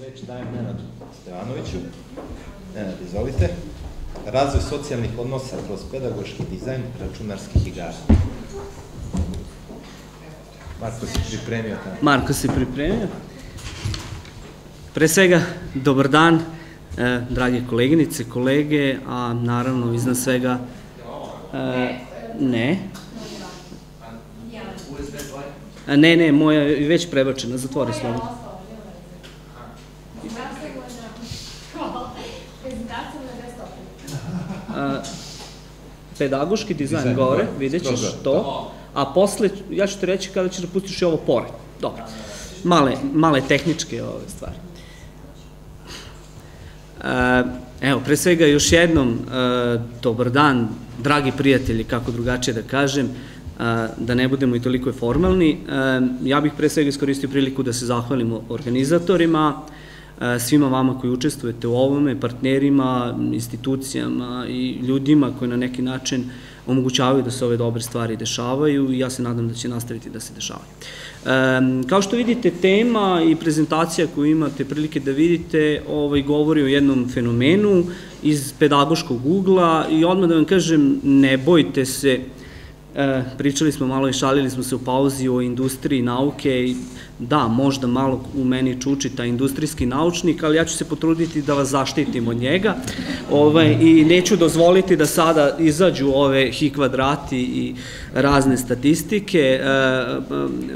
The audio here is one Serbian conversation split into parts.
Reč dajem Nenadu Stevanoviću. Nenad, izvolite. Razvoj socijalnih odnosa kroz pedagoški dizajn računarskih igara. Marko si pripremio tamo. Marko se pripremio. Pre svega, dobar dan, e, drage koleginice, kolege, a naravno iznad svega, e, ne. A, ne, ne, moja je već prebačena, zatvori slovo. Pedagoški dizajn, Dizajn gore, gore, vidjet ćeš to, a posle, ja ću ti reći kada ćeš da pustiš i ovo pored. Dobro. Male, male tehničke ove stvari. E, evo, pre svega još jednom, e, dobar dan, dragi prijatelji, kako drugačije da kažem, da ne budemo i toliko formalni. Ja bih pre svega iskoristio priliku da se zahvalimo organizatorima, svima vama koji učestvujete u ovome, partnerima, institucijama i ljudima koji na neki način omogućavaju da se ove dobre stvari dešavaju i ja se nadam da će nastaviti da se dešavaju. E, kao što vidite, tema i prezentacija koju imate prilike da vidite ovaj, govori o jednom fenomenu iz pedagoškog ugla i odmah da vam kažem, ne bojte se, E, pričali smo malo i šalili smo se u pauzi o industriji nauke i da, možda malo u meni čuči taj industrijski naučnik, ali ja ću se potruditi da vas zaštitim od njega ovaj, i neću dozvoliti da sada izađu ove hi kvadrati i razne statistike. E,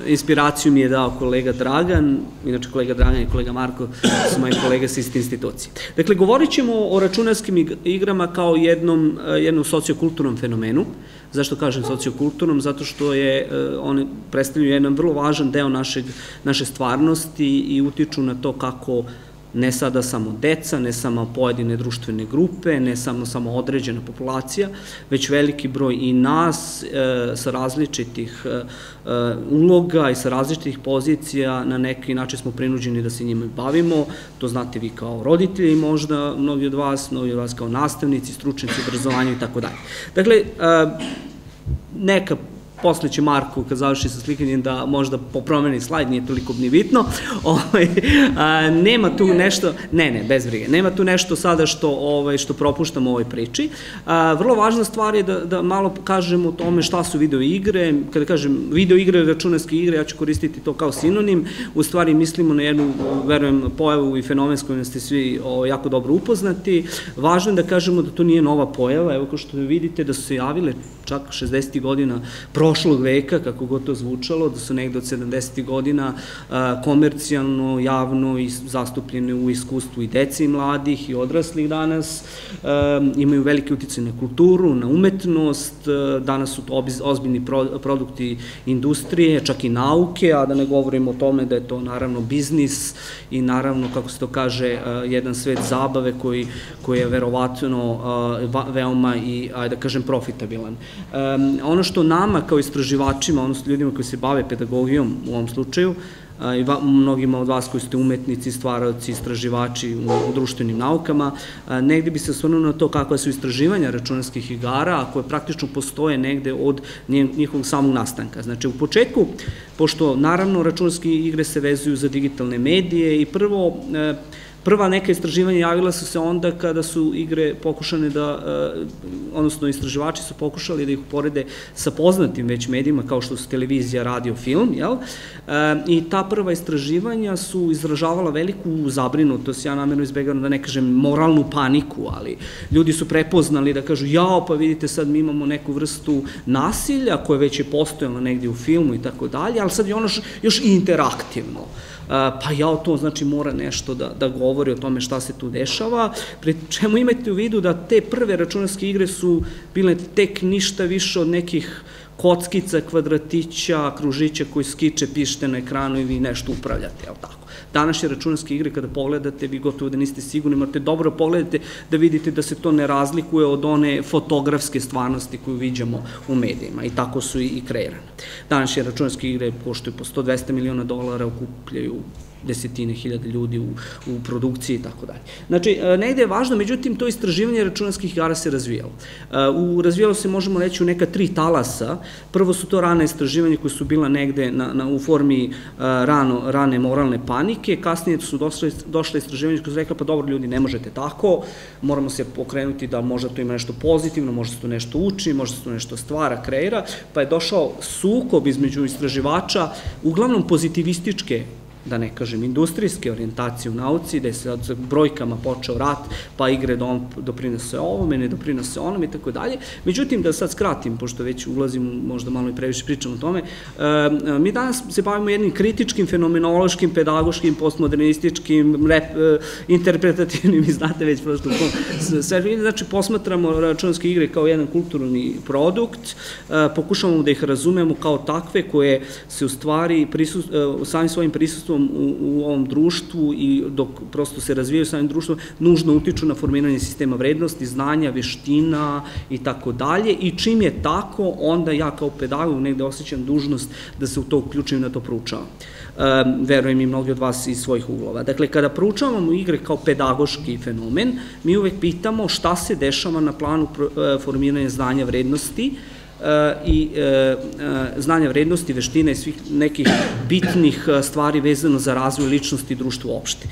inspiraciju mi je dao kolega Dragan, inače kolega Dragan i kolega Marko su moji kolege sa iste institucije. Dakle, govorit ćemo o računarskim igrama kao jednom, jednom sociokulturnom fenomenu, Zašto kažem sociokulturnom? Zato što je, one predstavljaju jedan vrlo važan deo našeg, naše stvarnosti i utiču na to kako ne sada samo deca, ne samo pojedine društvene grupe, ne samo samo određena populacija, već veliki broj i nas e, sa različitih e, uloga i sa različitih pozicija na neki način smo prinuđeni da se njima bavimo, to znate vi kao roditelji možda, mnogi od vas, mnogi od vas kao nastavnici, stručnici, obrazovanju i tako dalje. Dakle, e, neka posle će Marko, kad završi sa slikanjem, da možda popromeni slajd, nije toliko ni bitno. Ovaj, a, nema tu nešto, ne, ne, bez brige, nema tu nešto sada što, ovaj, što propuštamo u ovoj priči. A, vrlo važna stvar je da, da malo kažemo o tome šta su video igre. Kada kažem video igre, računarske igre, ja ću koristiti to kao sinonim. U stvari mislimo na jednu, verujem, pojavu i fenomen s kojim ste svi o, jako dobro upoznati. Važno je da kažemo da to nije nova pojava, evo kao što vidite da su se javile čak 60. godina prošlog veka, kako god to zvučalo, da su negde od 70. godina komercijalno, javno i zastupljene u iskustvu i dece i mladih i odraslih danas, imaju velike utice na kulturu, na umetnost, danas su to ozbiljni produkti industrije, čak i nauke, a da ne govorimo o tome da je to naravno biznis i naravno, kako se to kaže, jedan svet zabave koji, koji je verovatno veoma i, ajde da kažem, profitabilan. Ono što nama kao istraživačima, odnosno ljudima koji se bave pedagogijom u ovom slučaju, i mnogima od vas koji ste umetnici, stvaravci, istraživači u, društvenim naukama, negde bi se osvrnuo na to kakva su istraživanja računarskih igara, a koje praktično postoje negde od njihovog samog nastanka. Znači, u početku, pošto naravno računarske igre se vezuju za digitalne medije i prvo, Prva neka istraživanja javila su se onda kada su igre pokušane da, odnosno istraživači su pokušali da ih uporede sa poznatim već medijima kao što su televizija, radio, film, jel? I ta prva istraživanja su izražavala veliku zabrinutost, ja namjerno izbegavam da ne kažem moralnu paniku, ali ljudi su prepoznali da kažu jao pa vidite sad mi imamo neku vrstu nasilja koje već je postojala negdje u filmu i tako dalje, ali sad je ono još i interaktivno pa ja to znači mora nešto da, da govori o tome šta se tu dešava, pri čemu imajte u vidu da te prve računarske igre su bile tek ništa više od nekih kockica, kvadratića, kružića koji skiče, pišete na ekranu i vi nešto upravljate, jel tako? Današnje računarske igre kada pogledate, vi gotovo da niste sigurni, morate dobro pogledate da vidite da se to ne razlikuje od one fotografske stvarnosti koju viđamo u medijima i tako su i kreirane. Današnje računarske igre koštuju po 100-200 miliona dolara, okupljaju desetine hiljade ljudi u, u produkciji i tako dalje. Znači, e, negde je važno, međutim, to istraživanje računarskih igara se razvijalo. E, u, razvijalo se, možemo reći, u neka tri talasa. Prvo su to rane istraživanja koje su bila negde na, na, u formi e, rano, rane moralne panike, kasnije su došle, došle istraživanja koje su rekla, pa dobro, ljudi, ne možete tako, moramo se pokrenuti da možda to ima nešto pozitivno, možda se to nešto uči, možda se to nešto stvara, kreira, pa je došao sukob između istraživača, uglavnom pozitivističke da ne kažem, industrijske orijentacije u nauci, da se od brojkama počeo rat, pa igre do, doprinose ovome, ne doprinose onome i tako dalje. Međutim, da sad skratim, pošto već ulazim, možda malo i previše pričam o tome, e, mi danas se bavimo jednim kritičkim, fenomenološkim, pedagoškim, postmodernističkim, e, interpretativnim, i znate već prosto, sve, znači posmatramo računske igre kao jedan kulturni produkt, e, pokušavamo da ih razumemo kao takve koje se u stvari prisust, u samim svojim prisustvom prisustvom u, u ovom društvu i dok prosto se razvijaju samim društvom, nužno utiču na formiranje sistema vrednosti, znanja, veština i tako dalje i čim je tako, onda ja kao pedagog negde osjećam dužnost da se u to uključujem, da to proučavam. E, verujem i mnogi od vas iz svojih uglova. Dakle, kada proučavamo igre kao pedagoški fenomen, mi uvek pitamo šta se dešava na planu e, formiranja znanja vrednosti, i e, e, znanja vrednosti, veštine i svih nekih bitnih e, stvari vezano za razvoj ličnosti i društva uopšte.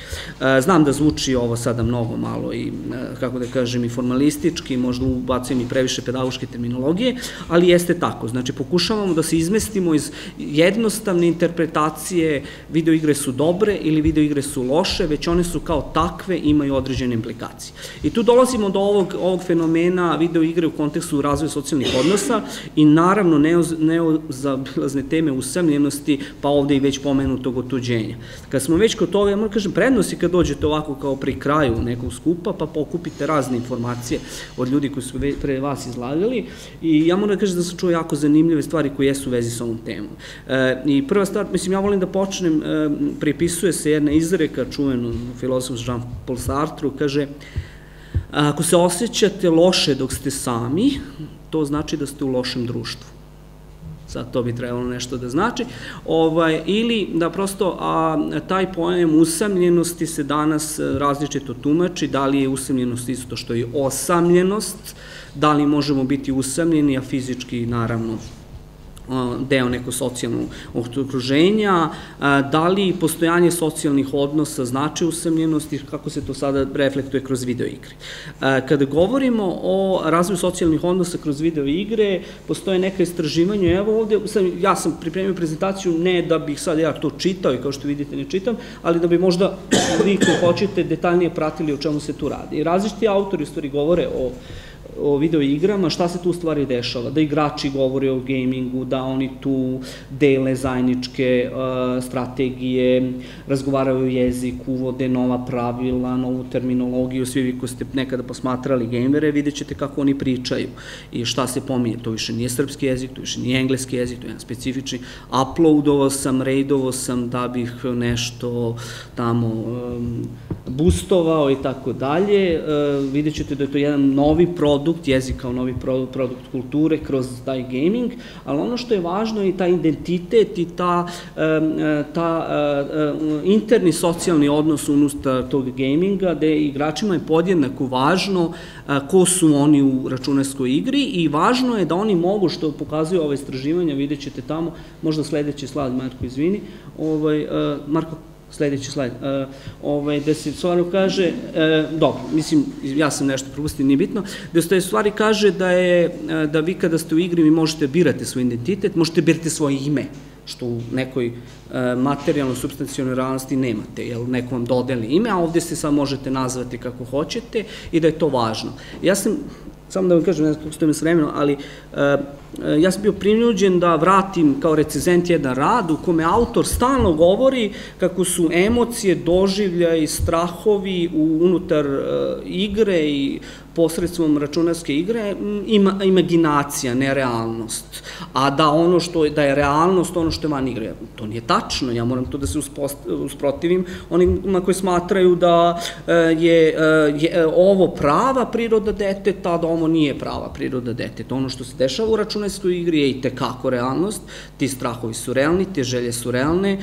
Znam da zvuči ovo sada mnogo malo i, kako da kažem, i formalistički, možda ubacujem i previše pedagoške terminologije, ali jeste tako. Znači, pokušavamo da se izmestimo iz jednostavne interpretacije videoigre su dobre ili videoigre su loše, već one su kao takve, imaju određene implikacije. I tu dolazimo do ovog, ovog fenomena videoigre u kontekstu razvoja socijalnih odnosa, i naravno neozabilazne teme usamljenosti, pa ovde i već pomenutog otuđenja. Kad smo već kod toga, ja moram kažem, prednost je kad dođete ovako kao pri kraju nekog skupa, pa pokupite razne informacije od ljudi koji su pre vas izlagali i ja moram da kažem da sam čuo jako zanimljive stvari koje jesu u vezi sa ovom temom. E, I prva stvar, mislim, ja volim da počnem, e, pripisuje se jedna izreka čuvenom filozofu Jean-Paul Sartre, kaže, ako se osjećate loše dok ste sami, to znači da ste u lošem društvu. Sad to bi trebalo nešto da znači. Ovaj, ili da prosto taj pojem usamljenosti se danas različito tumači, da li je usamljenost isto što je osamljenost, da li možemo biti usamljeni, a fizički naravno deo neko socijalnog okruženja, da li postojanje socijalnih odnosa znači usamljenost i kako se to sada reflektuje kroz videoigre. Kada govorimo o razvoju socijalnih odnosa kroz videoigre, postoje neka istraživanja, evo ovde, ja sam pripremio prezentaciju ne da bih sad ja to čitao i kao što vidite ne čitam, ali da bi možda vi ko hoćete detaljnije pratili o čemu se tu radi. Različiti autori u stvari govore o o video igrama, šta se tu stvari dešava? Da igrači govore o gamingu, da oni tu dele zajedničke uh, strategije, razgovaraju o jeziku, uvode nova pravila, novu terminologiju, svi vi koji ste nekada posmatrali gamere, vidjet ćete kako oni pričaju i šta se pominje. To više nije srpski jezik, to više nije engleski jezik, to je jedan specifični. Uploadovao sam, raidovao sam da bih nešto tamo boostovao i tako dalje. Uh, vidjet ćete da je to jedan novi produkt produkt jezika, kao novi produkt kulture kroz taj gaming, ali ono što je važno je i taj identitet i ta, ta interni socijalni odnos unutar tog gaminga, gde igračima je podjednako važno ko su oni u računarskoj igri i važno je da oni mogu, što pokazuju ove istraživanja, vidjet ćete tamo, možda sledeći slad, Marko, izvini, ovaj, Marko, sledeći slajd, uh, ovaj, da se stvarno kaže, uh, dobro, mislim, ja sam nešto propustio, nije bitno, da se stvari kaže da je, uh, da vi kada ste u igri vi možete birati svoj identitet, možete birati svoje ime, što u nekoj materijalnoj, substancijalnoj realnosti nemate, jer neko vam dodeli ime, a ovde se sad možete nazvati kako hoćete i da je to važno. Ja sam samo da vam kažem, ne znam stojim s vremenom, ali uh, ja sam bio prinuđen da vratim kao recezent jedan rad u kome autor stalno govori kako su emocije, doživlja i strahovi unutar uh, igre i posredstvom računarske igre ima imaginacija, ne realnost. A da ono što je, da je realnost ono što je van igre. To nije tačno, ja moram to da se usprotivim onima koji smatraju da e, je, e, je e, ovo prava priroda deteta, da ovo nije prava priroda deteta. Ono što se dešava u računarskoj igri je i tekako realnost, ti strahovi su realni, te želje su realne,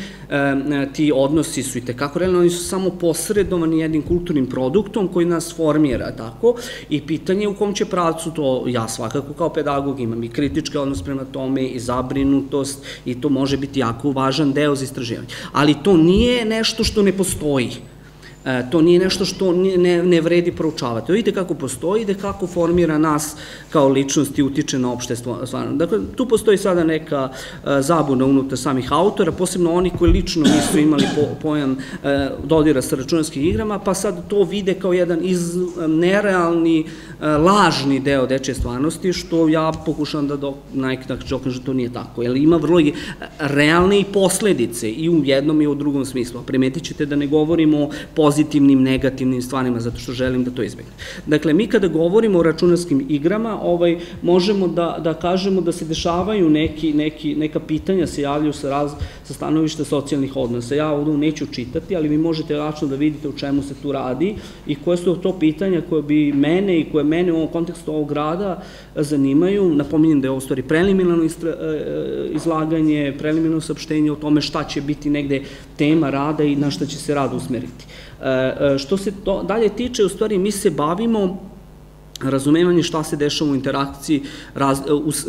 ti odnosi su i tekako realni, oni su samo posredovani jednim kulturnim produktom koji nas formira, tako, i pitanje u kom će pravcu to, ja svakako kao pedagog imam i kritički odnos prema tome i zabrinutost i to može biti jako važan deo za istraživanje. Ali to nije nešto što ne postoji. E, to nije nešto što ne, ne vredi proučavati. Vidite kako postoji, ide kako formira nas kao ličnost i utiče na opštestvo. Dakle, tu postoji sada neka e, zabuna unutar samih autora, posebno oni koji lično nisu imali po, pojam e, dodira sa računarskim igrama, pa sad to vide kao jedan iz nerealni, lažni deo dečje stvarnosti, što ja pokušam da do, najkak čokam da to nije tako. Jer ima vrlo realne i posledice i u jednom i u drugom smislu. Primetit ćete da ne govorimo pozitivno pozitivnim, negativnim stvarima, zato što želim da to izbjegnem. Dakle, mi kada govorimo o računarskim igrama, ovaj, možemo da, da kažemo da se dešavaju neki, neki, neka pitanja se javljaju sa, raz, sa stanovišta socijalnih odnosa. Ja ovdje neću čitati, ali vi možete račno da vidite u čemu se tu radi i koje su to pitanja koje bi mene i koje mene u ovom kontekstu ovog grada zanimaju. Napominjem da je ovo stvari preliminarno e, e, izlaganje, preliminarno saopštenje o tome šta će biti negde tema rada i na šta će se rad usmeriti. E, e, što se to dalje tiče, u stvari mi se bavimo razumevanje šta se dešava u interakciji raz,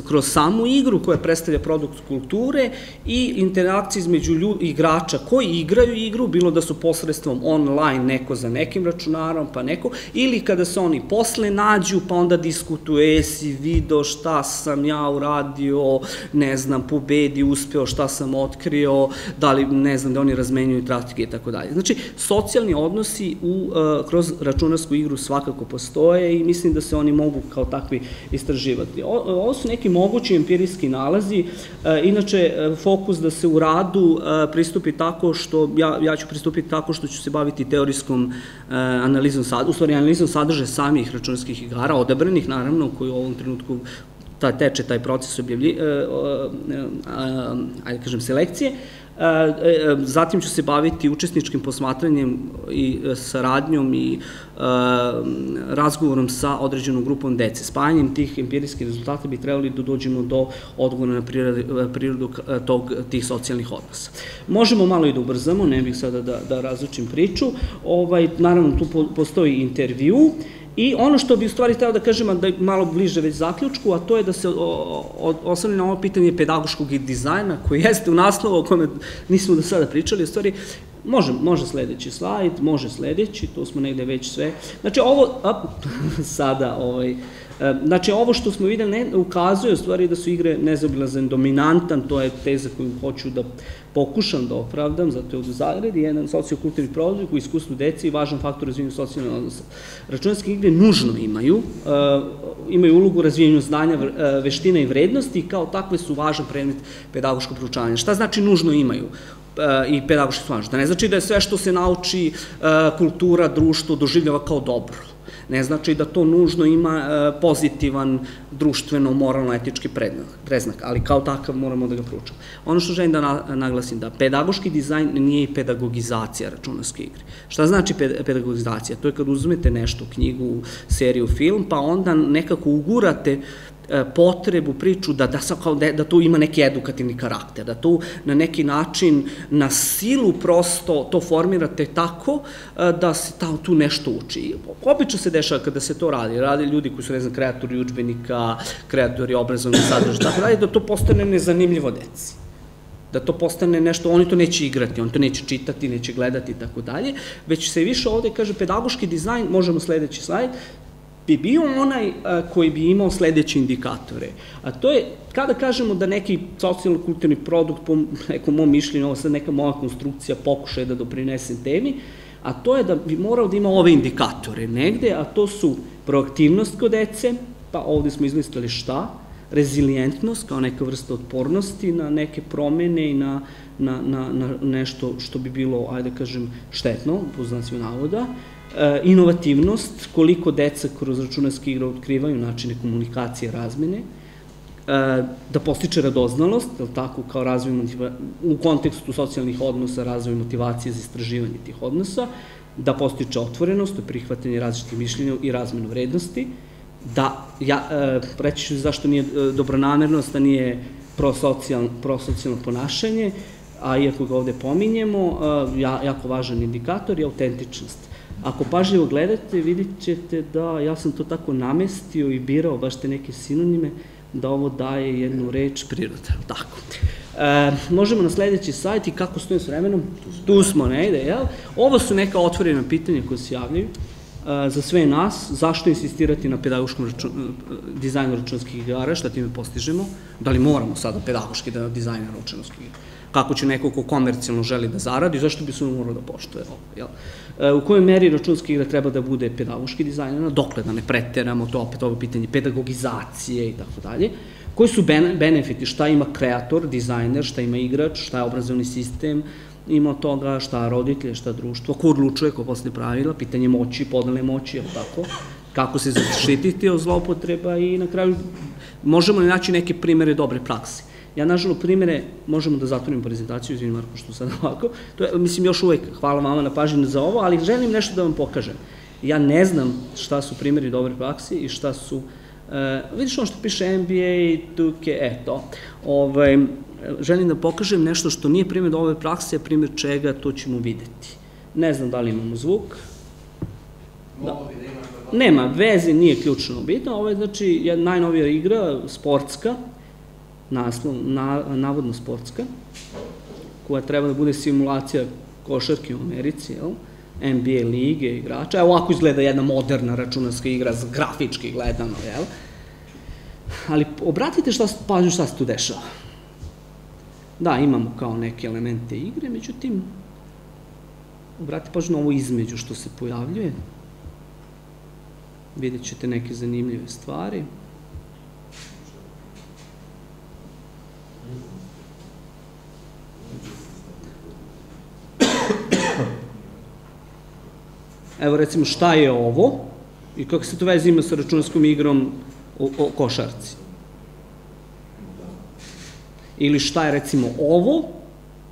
kroz samu igru koja predstavlja produkt kulture i interakciji između igrača koji igraju igru, bilo da su posredstvom online neko za nekim računarom, pa neko, ili kada se oni posle nađu, pa onda diskutuje, si video šta sam ja uradio, ne znam, pobedi, uspeo, šta sam otkrio, da li, ne znam, da oni razmenjuju trafike i tako dalje. Znači, socijalni odnosi u, uh, kroz računarsku igru svakako postoje i mislim da se oni mogu kao takvi istraživati. Ovo su neki mogući empirijski nalazi, e, inače e, fokus da se u radu e, pristupi tako što, ja, ja ću pristupiti tako što ću se baviti teorijskom analizom, u stvari analizom sadržaja samih računskih igara, odabranih naravno, koji u ovom trenutku ta, teče taj proces objavlji, ajde kažem, selekcije, zatim ću se baviti učesničkim posmatranjem i e, saradnjom i razgovorom sa određenom grupom dece. Spajanjem tih empirijskih rezultata bi trebali da dođemo do odgovora na prirodu, prirodu tog, tih socijalnih odnosa. Možemo malo i da ubrzamo, ne bih sada da, da različim priču. Ovaj, naravno, tu postoji intervju, I ono što bi u stvari hteo da kažem, da je malo bliže već zaključku, a to je da se osnovne na ovo pitanje pedagoškog dizajna, koji jeste u naslovu o kome nismo do sada pričali, u stvari Može, može sledeći slajd, može sledeći, to smo negde već sve. Znači ovo, sada, ovaj, E, znači, ovo što smo videli ne, ukazuje u stvari da su igre nezaobilazan dominantan, to je teza koju hoću da pokušam da opravdam, zato je u zagradi jedan sociokulturni produkt u iskustvu deci i važan faktor razvijenju socijalne odnosa. Računarske igre nužno imaju, uh, imaju ulogu razvijenju znanja, uh, veština i vrednosti i kao takve su važan predmet pedagoškog proučavanja. Šta znači nužno imaju? I pedagoški stvarno. Da ne znači da je sve što se nauči kultura, društvo doživljava kao dobro ne znači da to nužno ima e, pozitivan društveno, moralno, etički preznak, ali kao takav moramo da ga proučamo. Ono što želim da naglasim, da pedagoški dizajn nije i pedagogizacija računarske igre. Šta znači pedagogizacija? To je kad uzmete nešto, knjigu, seriju, film, pa onda nekako ugurate potrebu, priču da, da, kao da, da tu ima neki edukativni karakter, da tu na neki način na silu prosto to formirate tako e, da se ta, tu nešto uči. Obično se dešava kada se to radi, radi ljudi koji su, ne znam, kreatori učbenika, kreatori obrazovnih sadržaja, tako radi, da to postane nezanimljivo deci. Da to postane nešto, oni to neće igrati, oni to neće čitati, neće gledati i tako dalje, već se više ovde kaže pedagoški dizajn, možemo sledeći slajd, bi bio onaj koji bi imao sledeće indikatore. A to je, kada kažemo da neki socijalno-kulturni produkt, po nekom mom mišljenju, ovo sad neka moja konstrukcija pokušaje da doprinesem temi, a to je da bi morao da ima ove indikatore negde, a to su proaktivnost kod dece, pa ovde smo izlistali šta, rezilijentnost, kao neka vrsta otpornosti na neke promene i na, na, na, na nešto što bi bilo, ajde da kažem, štetno, po znaciju navoda, inovativnost, koliko deca kroz računarske igre otkrivaju načine komunikacije, razmene, e, da postiče radoznalost, je tako, kao razvoj u kontekstu socijalnih odnosa, razvoj motivacije za istraživanje tih odnosa, da postiče otvorenost, prihvatanje različitih mišljenja i razmenu vrednosti, da, ja, e, reći ću zašto nije dobronamernost, da nije prosocijalno, prosocijalno ponašanje, a iako ga ovde pominjemo, ja, jako važan indikator je autentičnost. Ako pažljivo gledate, vidit ćete da ja sam to tako namestio i birao baš te neke sinonime, da ovo daje jednu reč priroda, tako. E, možemo na sledeći sajt i kako stojim s vremenom? Tu smo negde, jel? Ovo su neka otvorena pitanja koje se javljaju za sve nas, zašto insistirati na pedagoškom e, dizajnu računskih igara, šta time postižemo, da li moramo sada pedagoški da dizajne računskih igara, kako će neko ko komercijalno želi da zaradi, zašto bi se on morao da poštoje ovo, jel? E, u kojoj meri računska igra treba da bude pedagoški dizajnera, dokle da ne preteramo, to opet ovo pitanje pedagogizacije i tako dalje, koji su benefiti, šta ima kreator, dizajner, šta ima igrač, šta je obrazovni sistem, ima toga šta roditelje, šta društvo, ko odlučuje, ko posle pravila, pitanje moći, podele moći, je tako, kako se zaštititi od zloupotreba i na kraju možemo li naći neke primere dobre prakse. Ja, nažalost, primere, možemo da zatvorimo prezentaciju, izvinim Marko što sad ovako, to je, mislim, još uvek, hvala vama na pažnju za ovo, ali želim nešto da vam pokažem. Ja ne znam šta su primeri dobre prakse i šta su, uh, vidiš ono što piše NBA, 2K, eto, ovaj, želim da pokažem nešto što nije primjer dobre prakse, a primjer čega, to ćemo videti. Ne znam da li imamo zvuk. Da. Nema, veze nije ključno bitno, ovo je znači najnovija igra, sportska, naslov, na, navodno sportska, koja treba da bude simulacija košarke u Americi, jel? NBA lige, igrača. Evo ovako izgleda jedna moderna računarska igra, grafički gledano, jel? Ali obratite šta, pažnju šta se tu dešava. Da, imamo kao neke elemente igre, međutim, obratite pažnju na ovo između što se pojavljuje. Vidjet ćete neke zanimljive stvari. Evo recimo šta je ovo i kako se to veze ima sa računarskom igrom o košarci. Ili šta je recimo ovo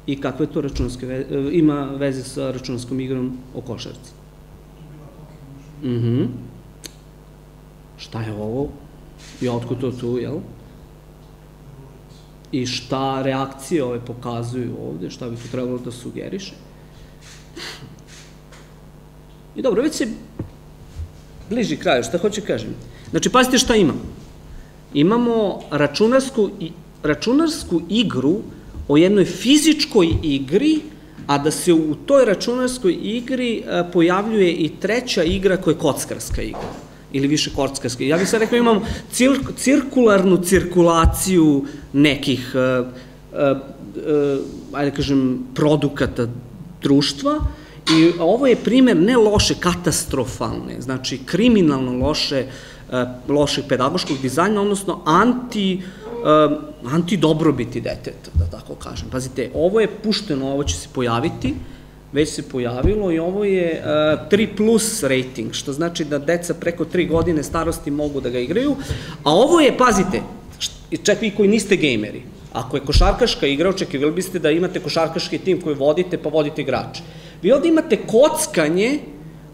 i kakve to računarske veze, ima veze sa računarskom igrom o košarci. Mhm. Šta je ovo? I otkud to tu, jel? I šta reakcije ove pokazuju ovde, šta bi to trebalo da sugeriše? I dobro, već se bliži kraju, šta hoću da kažem. Znači, pazite šta imamo. Imamo računarsku, računarsku igru o jednoj fizičkoj igri, a da se u toj računarskoj igri e, pojavljuje i treća igra koja je kockarska igra ili više kockarska. Ja bih sad rekao imamo cir cirkularnu cirkulaciju nekih, uh, uh, uh, ajde da kažem, produkata društva, I ovo je primer ne loše, katastrofalne, znači kriminalno loše, e, lošeg pedagoškog dizajna, odnosno anti, uh, anti dobrobiti deteta, da tako kažem. Pazite, ovo je pušteno, ovo će se pojaviti, već se pojavilo i ovo je uh, 3 plus rating, što znači da deca preko 3 godine starosti mogu da ga igraju, a ovo je, pazite, čak vi koji niste gejmeri, ako je košarkaška igra, očekivali biste da imate košarkaški tim koji vodite, pa vodite igrače. Vi ovde imate kockanje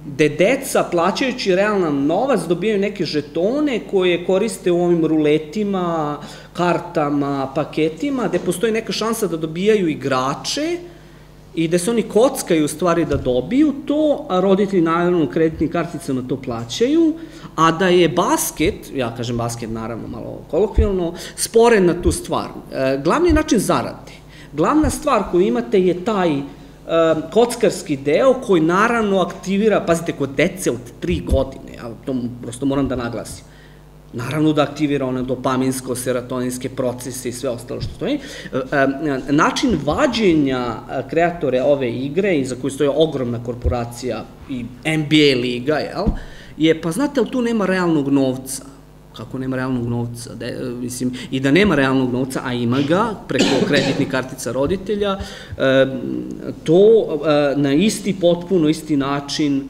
gde deca, plaćajući realan novac, dobijaju neke žetone koje koriste u ovim ruletima, kartama, paketima, gde postoji neka šansa da dobijaju igrače i da se oni kockaju stvari da dobiju to, a roditelji naravno kreditnim karticama to plaćaju, a da je basket, ja kažem basket naravno malo kolokvijalno, sporen na tu stvar. E, glavni način zarade, glavna stvar koju imate je taj kockarski deo koji naravno aktivira, pazite, kod dece od tri godine, ja to prosto moram da naglasim, naravno da aktivira one dopaminsko, serotoninske procese i sve ostalo što stoji. Način vađenja kreatore ove igre, i za koju stoji ogromna korporacija i NBA liga, jel, je, pa znate, ali tu nema realnog novca. Kako nema realnog novca, de, mislim, i da nema realnog novca, a ima ga preko kreditnih kartica roditelja, to na isti, potpuno isti način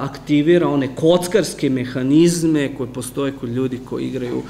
aktivira one kockarske mehanizme koje postoje kod ljudi koji igraju.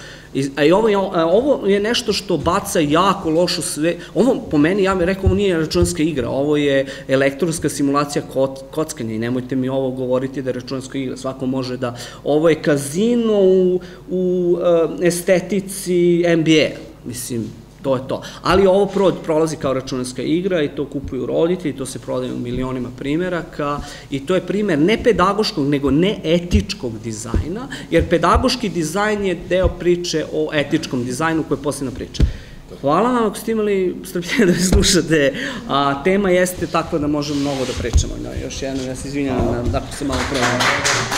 A i ovo je, ovo je nešto što baca jako lošu sve. Ovo, po meni, ja bih rekao, ovo nije računska igra, ovo je elektronska simulacija kockanja i nemojte mi ovo govoriti da je računska igra. Svako može da... Ovo je kazino u, u e, estetici NBA. Mislim, to je to. Ali ovo prolazi kao računarska igra i to kupuju roditelji, to se prodaje u milionima primeraka i to je primer ne pedagoškog, nego ne etičkog dizajna, jer pedagoški dizajn je deo priče o etičkom dizajnu koja je posljedna priča. Hvala vam ako ste imali strpljenje da me slušate, a tema jeste takva da možemo mnogo da pričamo. No, još jedno, ja se izvinjam, da se malo prema.